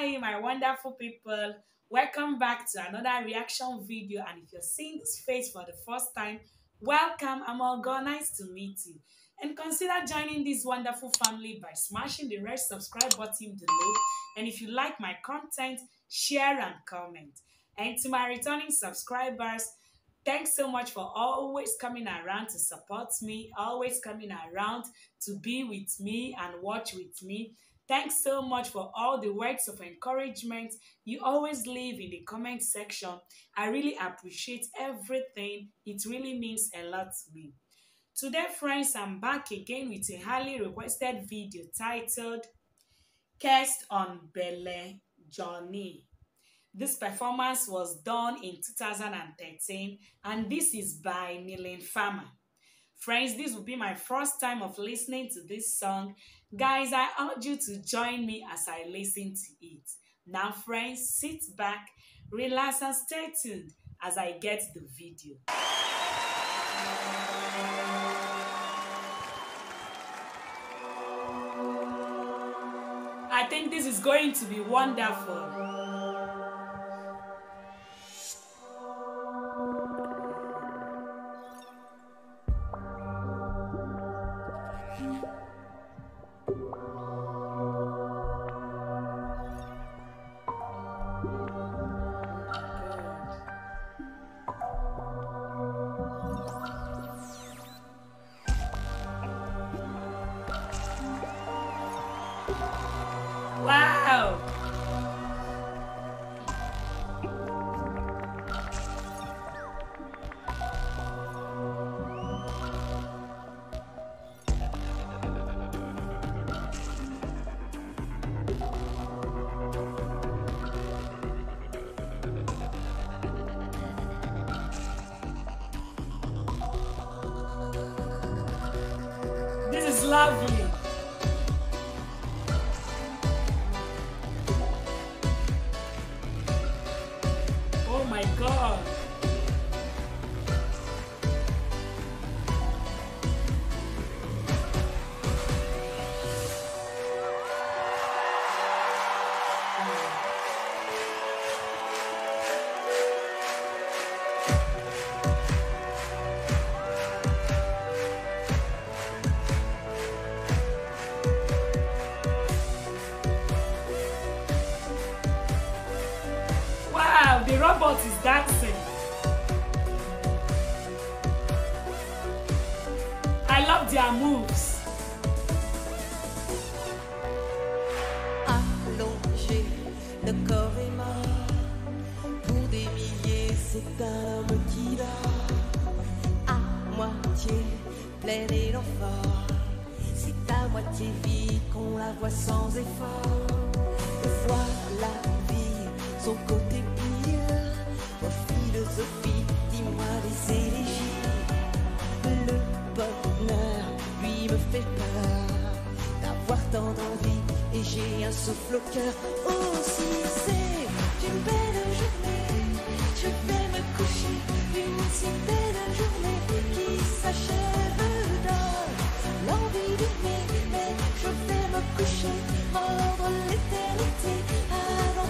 Hi, my wonderful people. Welcome back to another reaction video. And if you're seeing this face for the first time, welcome. I'm Olga. Nice to meet you. And consider joining this wonderful family by smashing the red subscribe button below. And if you like my content, share and comment. And to my returning subscribers, thanks so much for always coming around to support me, always coming around to be with me and watch with me. Thanks so much for all the words of encouragement you always leave in the comment section. I really appreciate everything. It really means a lot to me. Today, friends, I'm back again with a highly requested video titled C'est une belle journée. This performance was done in 2013 and this is by Mylène Farmer. Friends, this will be my first time of listening to this song. Guys, I urge you to join me as I listen to it. Now, friends, sit back, relax, and stay tuned as I get the video. I think this is going to be wonderful. Lovely. Robot is. I love their moves. allongé, le corps mort. Pour des milliers, c'est un homme qui dort. À moitié pleine et d'enfort. C'est à moitié vie qu'on la voit sans effort. Souffle au cœur. Oh, si c'est une belle journée, je vais me coucher. Une si belle journée qui s'achève dans l'envie d'aimer, mais je vais me coucher, rendre l'éternité à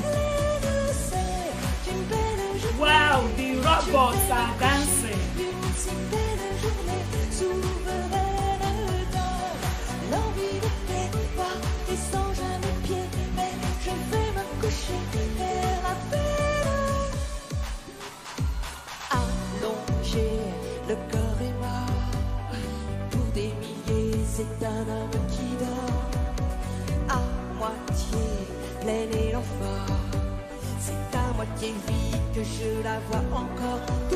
pleine c'est une belle journée. Wow, the robots are dancing. Une si belle journée le corps est mort. Pour des milliers, c'est un homme qui dort. À moitié pleine et l'enfant. C'est à moitié vie que je la vois encore.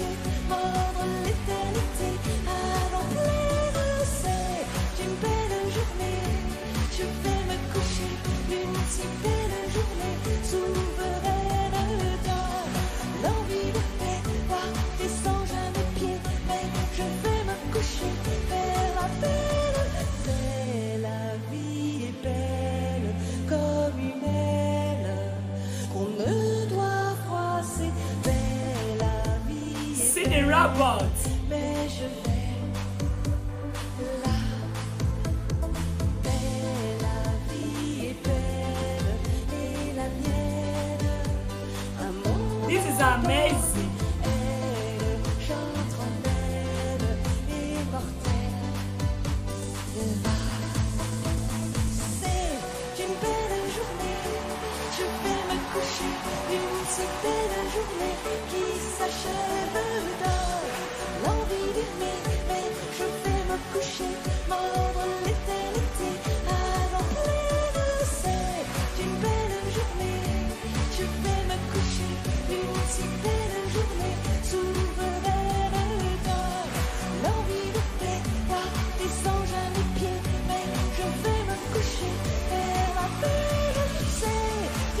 Me robot.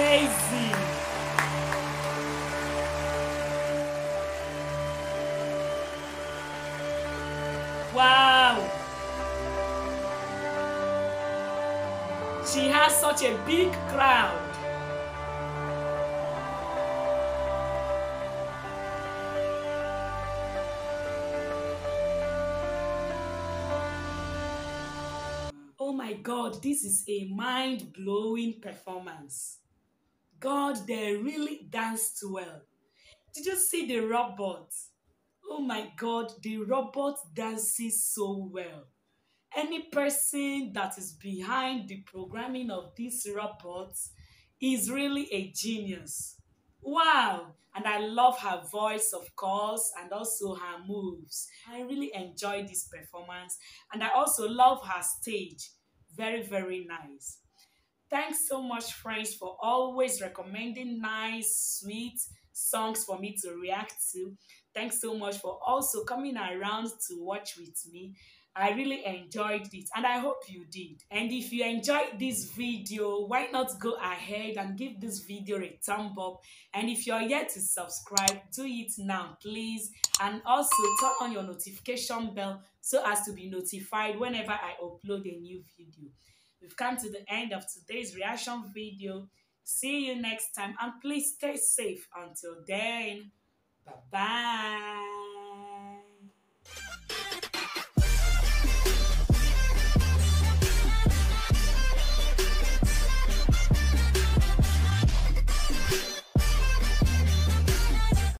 Amazing. Wow. She has such a big crowd. Oh my God, this is a mind blowing performance. God, they really danced well. Did you see the robot? Oh my God, the robot dances so well. Any person that is behind the programming of these robots is really a genius. Wow! And I love her voice, of course, and also her moves. I really enjoy this performance, and I also love her stage. Very, very nice. Thanks so much, friends, for always recommending nice, sweet songs for me to react to. Thanks so much for also coming around to watch with me. I really enjoyed it and I hope you did. And if you enjoyed this video, why not go ahead and give this video a thumb up? And if you're yet to subscribe, do it now, please. And also turn on your notification bell so as to be notified whenever I upload a new video. We've come to the end of today's reaction video. See you next time and please stay safe until then. Bye-bye.